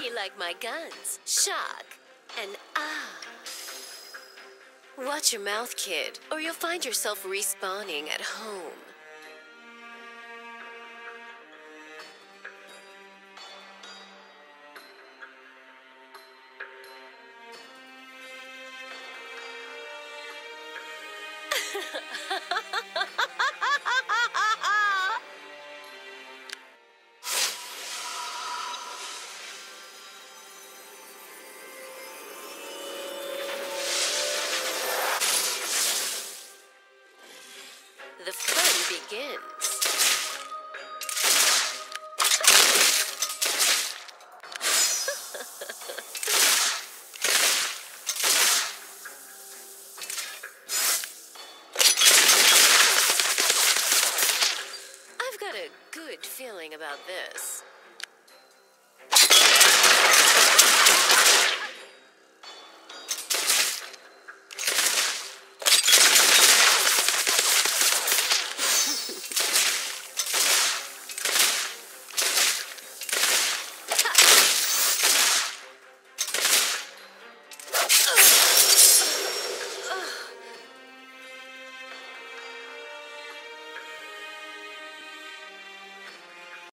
do you like my guns? Shock and ah. Watch your mouth, kid, or you'll find yourself respawning at home. The fun begins. I've got a good feeling about this.